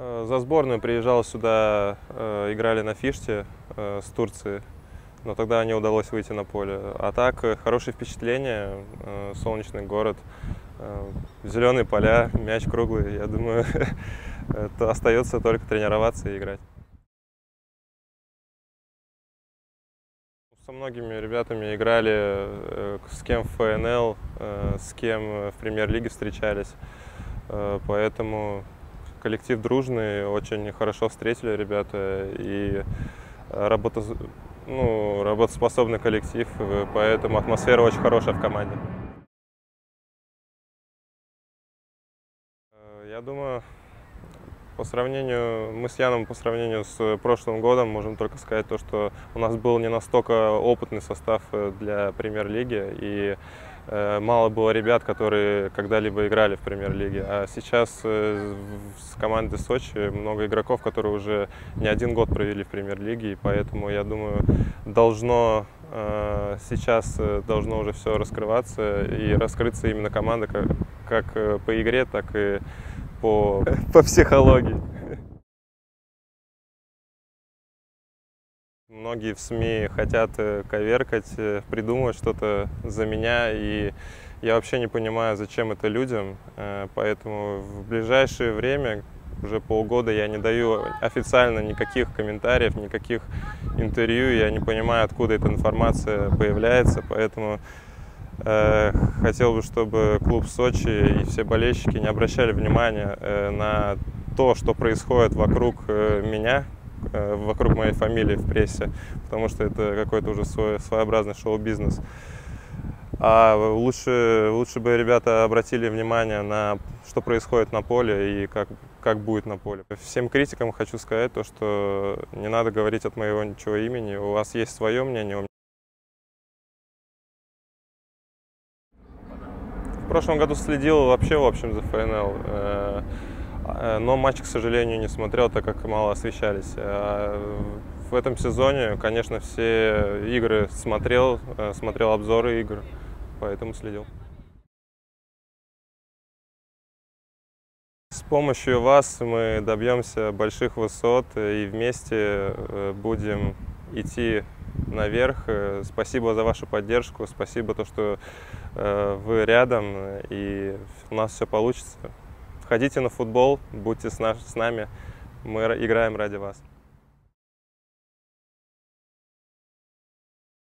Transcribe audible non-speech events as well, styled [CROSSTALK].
Э, За сборную приезжал сюда, э, играли на Фиште э, с Турции, но тогда не удалось выйти на поле. А так, хорошие впечатления, э, солнечный город, зеленые поля, мяч круглый. Я думаю, [LAUGHS] это остается только тренироваться и играть. Со многими ребятами играли, с кем в ФНЛ, с кем в премьер-лиге встречались. Поэтому коллектив дружный, очень хорошо встретили ребята и работа, ну, работоспособный коллектив, э, поэтому атмосфера очень хорошая в команде. Э, Я думаю, по сравнению, мы с Яном по сравнению с прошлым годом можем только сказать то, что у нас был не настолько опытный состав э, для премьер-лиги и э, мало было ребят, которые когда-либо играли в премьер-лиге. А сейчас э, с командой Сочи много игроков, которые уже не один год провели в премьер-лиге, и поэтому, я думаю, должно э, сейчас э, должно уже все раскрываться и раскрыться именно команда как, как э, по игре, так и по, [LAUGHS] по психологии. Многие в СМИ хотят э, коверкать, э, придумывать что-то за меня, и я вообще не понимаю, зачем это людям. Э, Поэтому в ближайшее время, уже полгода, я не даю официально никаких комментариев, никаких интервью. Я не понимаю, откуда эта информация появляется, поэтому Хотел бы, чтобы клуб Сочи и все болельщики не обращали внимания на то, что происходит вокруг меня, вокруг моей фамилии в прессе, потому что это какой-то уже свой, своеобразный шоу-бизнес. А лучше, лучше бы ребята обратили внимание на что происходит на поле и как, как будет на поле. Всем критикам хочу сказать то, что не надо говорить от моего ничего имени. У вас есть свое мнение, В прошлом году следил вообще, в общем, за ФНЛ. Э, э, Но матч, к сожалению, не смотрел, так как мало освещались. А В этом сезоне, конечно, все игры смотрел, э, смотрел обзоры игр, поэтому следил. С помощью вас мы добьемся больших высот и вместе э, будем идти наверх. Э, Спасибо за вашу поддержку, спасибо то, что э, вы рядом э, и у нас все получится. Ходите на футбол, будьте с, наш- с нами, мы ра- играем ради вас.